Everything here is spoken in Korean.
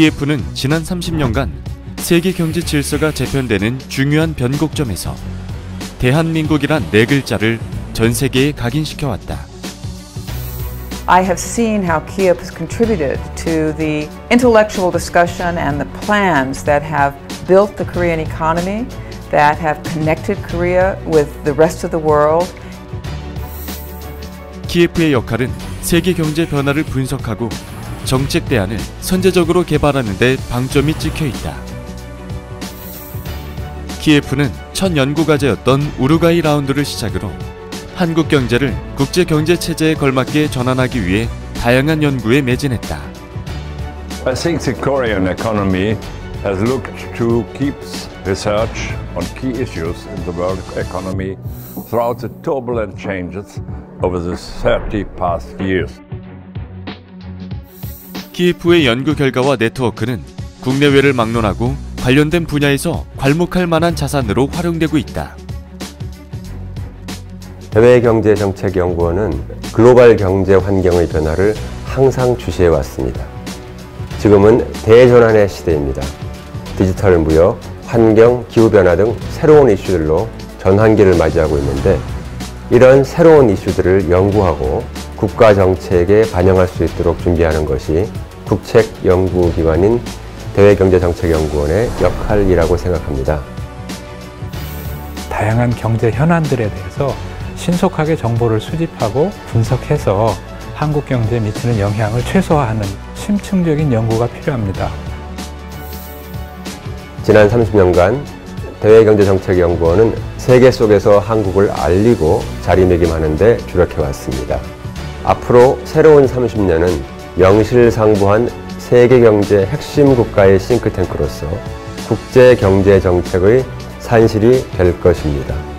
키예프는 지난 30년간 세계 경제 질서가 재편되는 중요한 변곡점에서 대한민국이란 네 글자를 전 세계에 각인시켜 왔다. I have seen how Kiev has contributed to the intellectual discussion and the plans that have built the Korean economy, that have connected Korea with the rest of the world. 키예프의 역할은 세계 경제 변화를 분석하고 정책 대안을 선제적으로 개발하는 데 방점이 찍혀 있다. 키예프는 첫 연구 과제였던 우루과이 라운드를 시작으로 한국 경제를 국제 경제 체제에 걸맞게 전환하기 위해 다양한 연구에 매진했다. I think the Korean economy has looked to keep research on key issues in the world economy throughout the turbulent changes over the 30 past years. 키예프의 연구 결과와 네트워크는 국내외를 막론하고 관련된 분야에서 괄목할 만한 자산으로 활용되고 있다. 대외경제정책연구원은 글로벌 경제 환경의 변화를 항상 주시해 왔습니다. 지금은 대전환의 시대입니다. 디지털 무역, 환경, 기후변화 등 새로운 이슈들로 전환기를 맞이하고 있는데 이런 새로운 이슈들을 연구하고 국가 정책에 반영할 수 있도록 준비하는 것이 국책연구기관인 대외경제정책연구원의 역할이라고 생각합니다. 다양한 경제 현안들에 대해서 신속하게 정보를 수집하고 분석해서 한국 경제에 미치는 영향을 최소화하는 심층적인 연구가 필요합니다. 지난 30년간 대외경제정책연구원은 세계 속에서 한국을 알리고 자리매김하는 데 주력해왔습니다. 앞으로 새로운 30년은 명실상부한 세계 경제 핵심 국가의 싱크탱크로서 국제 경제 정책의 산실이 될 것입니다.